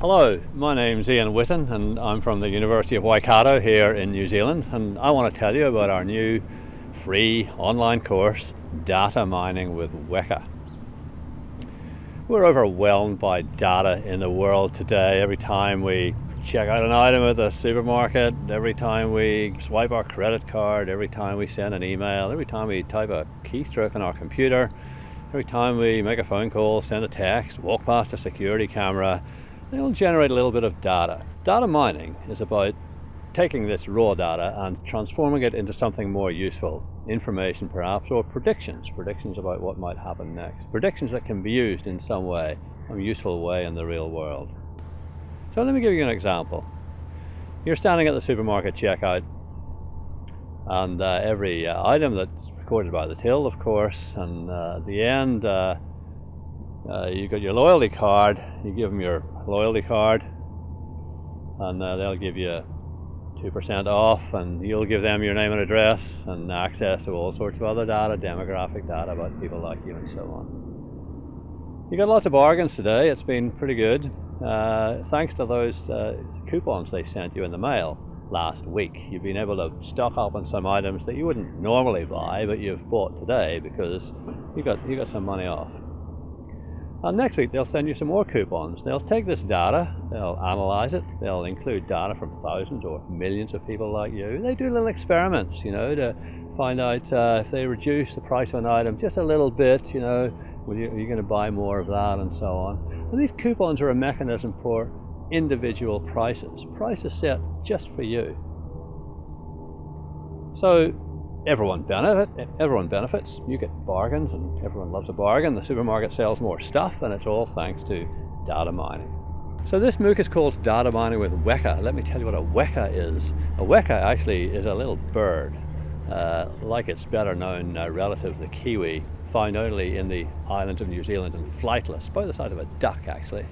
Hello, my name's Ian Witten and I'm from the University of Waikato here in New Zealand and I want to tell you about our new free online course, Data Mining with Weka. We're overwhelmed by data in the world today. Every time we check out an item at the supermarket, every time we swipe our credit card, every time we send an email, every time we type a keystroke on our computer, every time we make a phone call, send a text, walk past a security camera, they will generate a little bit of data. Data mining is about taking this raw data and transforming it into something more useful, information perhaps, or predictions, predictions about what might happen next, predictions that can be used in some way, some useful way in the real world. So let me give you an example. You're standing at the supermarket checkout and uh, every uh, item that's recorded by the till, of course, and uh, at the end uh, uh, you got your loyalty card, you give them your loyalty card, and uh, they'll give you 2% off, and you'll give them your name and address and access to all sorts of other data, demographic data about people like you, and so on. You got lots of bargains today, it's been pretty good. Uh, thanks to those uh, coupons they sent you in the mail last week. You've been able to stock up on some items that you wouldn't normally buy, but you've bought today because you got you got some money off. And next week they'll send you some more coupons. They'll take this data, they'll analyze it, they'll include data from thousands or millions of people like you. They do little experiments, you know, to find out uh, if they reduce the price of an item just a little bit, you know, you, are you going to buy more of that and so on. And these coupons are a mechanism for individual prices, prices set just for you. So everyone benefit, everyone benefits. You get bargains, and everyone loves a bargain. The supermarket sells more stuff, and it's all thanks to data mining. So this MOOC is called Data Mining with Weka. Let me tell you what a Weka is. A Weka actually is a little bird, uh, like its better known uh, relative, the kiwi, found only in the islands of New Zealand and flightless, about the size of a duck actually.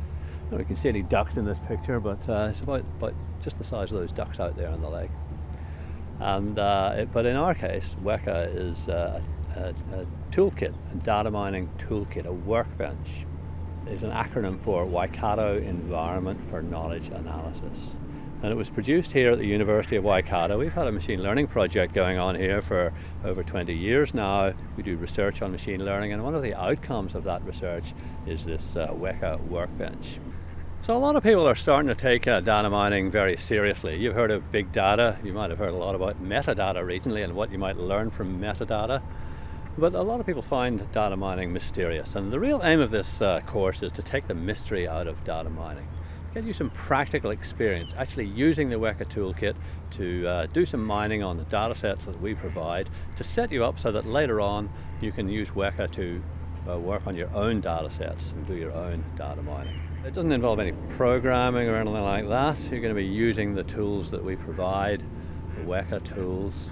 we can see any ducks in this picture, but uh, it's about, about just the size of those ducks out there on the lake. And, uh, it, but in our case, Weka is a, a, a, toolkit, a data mining toolkit, a workbench. is an acronym for Waikato Environment for Knowledge Analysis. And it was produced here at the University of Waikato. We've had a machine learning project going on here for over 20 years now. We do research on machine learning, and one of the outcomes of that research is this uh, Weka workbench. So a lot of people are starting to take uh, data mining very seriously. You've heard of big data, you might have heard a lot about metadata recently and what you might learn from metadata. But a lot of people find data mining mysterious and the real aim of this uh, course is to take the mystery out of data mining. Get you some practical experience actually using the Weka toolkit to uh, do some mining on the data sets that we provide to set you up so that later on you can use Weka to uh, work on your own data sets and do your own data mining. It doesn't involve any programming or anything like that. You're going to be using the tools that we provide, the Weka tools.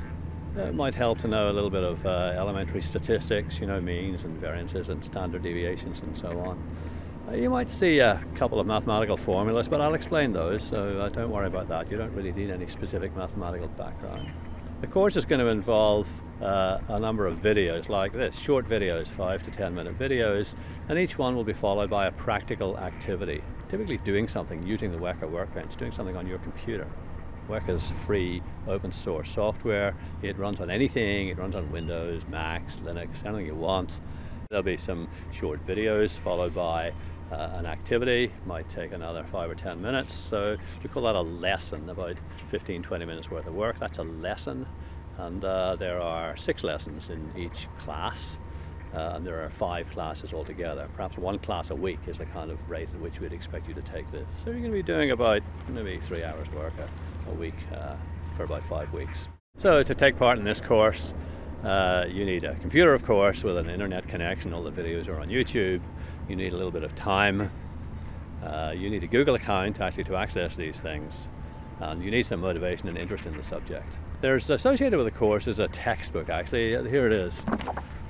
It might help to know a little bit of uh, elementary statistics, you know, means and variances and standard deviations and so on. Uh, you might see a couple of mathematical formulas, but I'll explain those, so uh, don't worry about that. You don't really need any specific mathematical background. The course is going to involve uh, a number of videos like this, short videos, five to 10 minute videos, and each one will be followed by a practical activity, typically doing something using the Weka workbench, doing something on your computer. Weka's free open source software. It runs on anything. It runs on Windows, Macs, Linux, anything you want. There'll be some short videos followed by uh, an activity, might take another five or 10 minutes. So we call that a lesson, about 15, 20 minutes worth of work. That's a lesson. And uh, there are six lessons in each class. Uh, and there are five classes altogether. Perhaps one class a week is the kind of rate at which we'd expect you to take this. So you're going to be doing about maybe three hours work a, a week uh, for about five weeks. So to take part in this course, uh, you need a computer, of course, with an internet connection. All the videos are on YouTube. You need a little bit of time. Uh, you need a Google account actually to access these things. And you need some motivation and interest in the subject. There's associated with the course is a textbook actually. Here it is.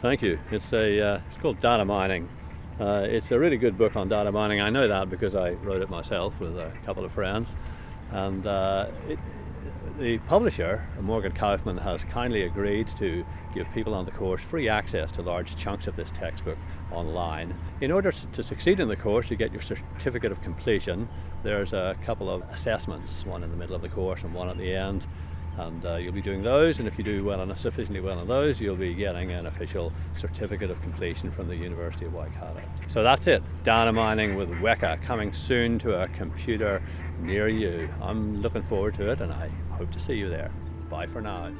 Thank you. It's a uh, it's called Data Mining. Uh, it's a really good book on data mining. I know that because I wrote it myself with a couple of friends. And uh, it, the publisher, Morgan Kaufmann, has kindly agreed to give people on the course free access to large chunks of this textbook online. In order to succeed in the course, you get your certificate of completion. There's a couple of assessments, one in the middle of the course and one at the end and uh, you'll be doing those and if you do well enough sufficiently well on those you'll be getting an official certificate of completion from the University of Waikato. So that's it, data mining with Weka coming soon to a computer near you. I'm looking forward to it and I hope to see you there. Bye for now.